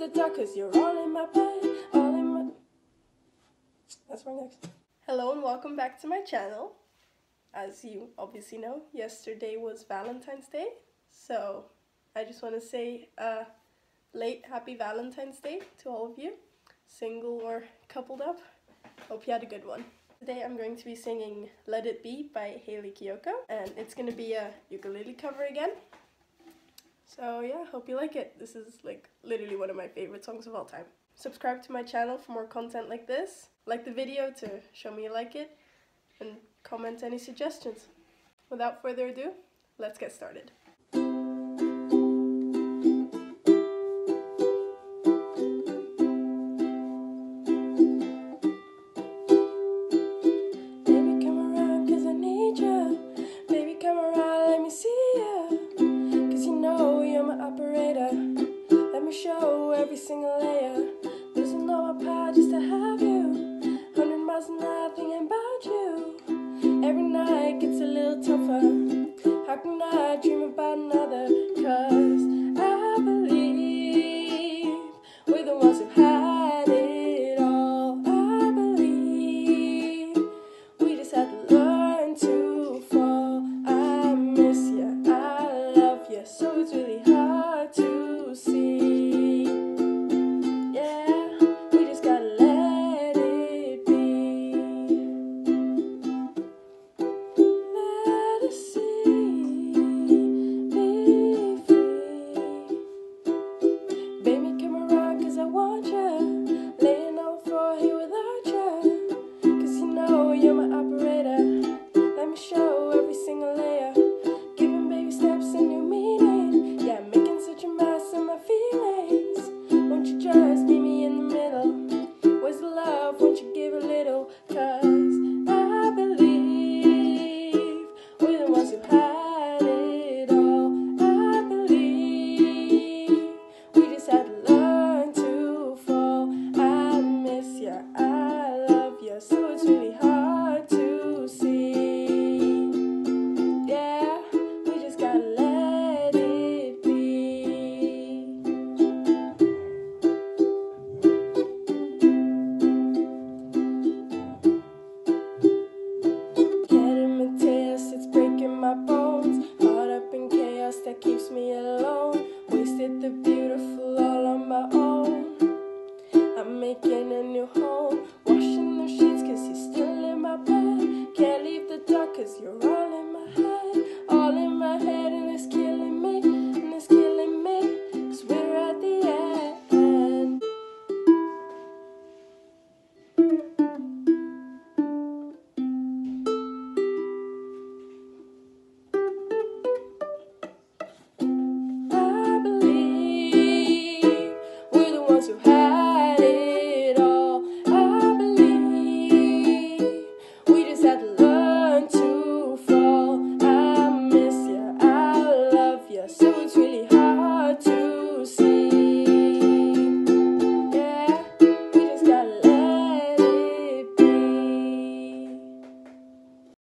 the dark cause you're all in my bed, all in my... That's next. Hello and welcome back to my channel. As you obviously know, yesterday was Valentine's Day, so I just want to say a late happy Valentine's Day to all of you, single or coupled up. Hope you had a good one. Today I'm going to be singing Let It Be by Hayley Kiyoko, and it's going to be a ukulele cover again. So yeah, hope you like it. This is like literally one of my favorite songs of all time. Subscribe to my channel for more content like this. Like the video to show me you like it and comment any suggestions. Without further ado, let's get started. Night gets a little tougher. How can I dream about another? Cause cause you're all